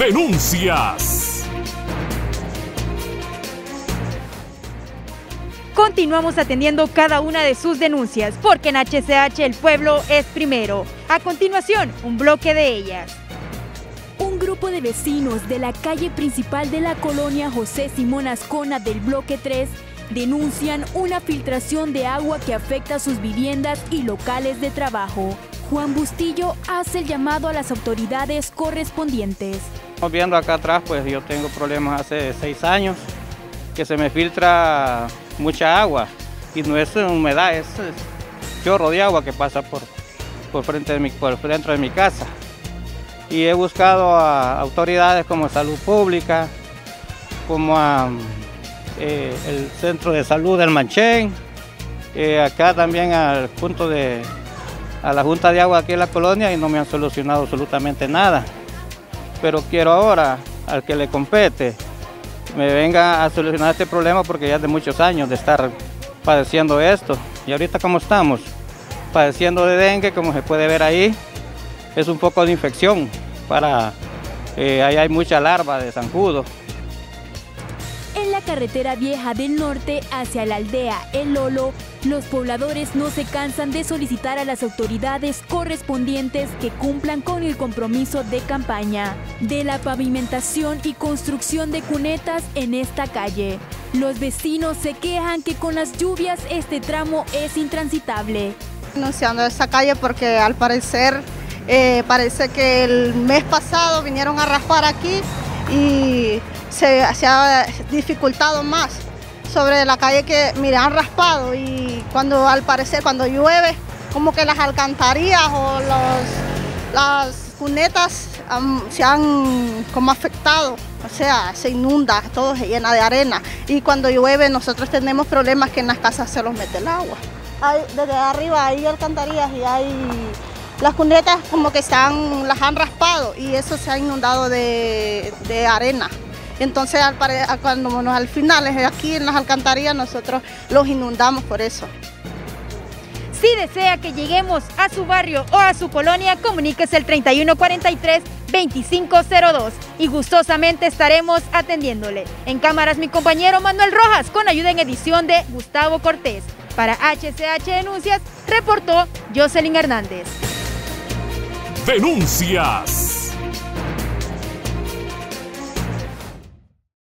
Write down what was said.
Denuncias. Continuamos atendiendo cada una de sus denuncias, porque en HCH el pueblo es primero. A continuación, un bloque de ellas. Un grupo de vecinos de la calle principal de la colonia José Simón Ascona del bloque 3 denuncian una filtración de agua que afecta sus viviendas y locales de trabajo. Juan Bustillo hace el llamado a las autoridades correspondientes. Viendo acá atrás, pues yo tengo problemas hace seis años, que se me filtra mucha agua y no es humedad, es chorro de agua que pasa por, por, frente de mi, por dentro de mi casa. Y he buscado a autoridades como Salud Pública, como a eh, el Centro de Salud del Manchén, eh, acá también al punto de a la Junta de Agua aquí en la colonia y no me han solucionado absolutamente nada. Pero quiero ahora, al que le compete, me venga a solucionar este problema porque ya es de muchos años de estar padeciendo esto. Y ahorita como estamos, padeciendo de dengue, como se puede ver ahí, es un poco de infección. Para, eh, ahí hay mucha larva de zancudo carretera vieja del norte hacia la aldea El Lolo, los pobladores no se cansan de solicitar a las autoridades correspondientes que cumplan con el compromiso de campaña de la pavimentación y construcción de cunetas en esta calle. Los vecinos se quejan que con las lluvias este tramo es intransitable. Anunciando esta calle porque al parecer eh, parece que el mes pasado vinieron a raspar aquí y se, ha dificultado más sobre la calle que, mire, han raspado y cuando al parecer cuando llueve, como que las alcantarillas o las cunetas se han como afectado, o sea, se inunda, todo se llena de arena y cuando llueve nosotros tenemos problemas que en las casas se los mete el agua. desde arriba hay alcantarillas y hay las cunetas como que están, las han raspado y eso se ha inundado de arena. Entonces al, cuando al final aquí en las alcantarillas nosotros los inundamos por eso. Si desea que lleguemos a su barrio o a su colonia, comuníquese el 3143-2502 y gustosamente estaremos atendiéndole. En cámaras mi compañero Manuel Rojas con ayuda en edición de Gustavo Cortés. Para HCH Denuncias, reportó Jocelyn Hernández. Denuncias.